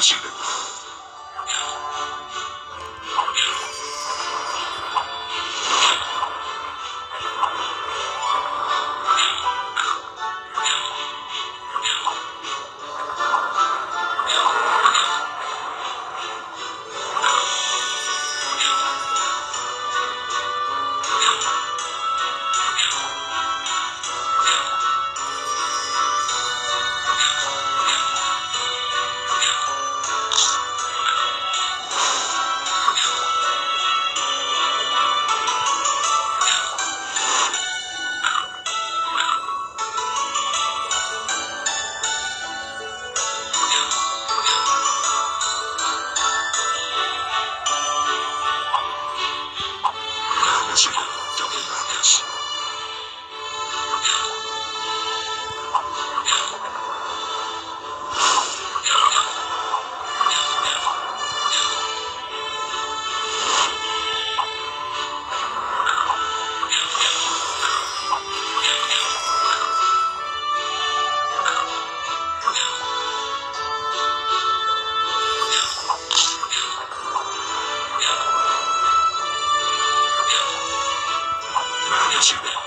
嫁给我 Watch.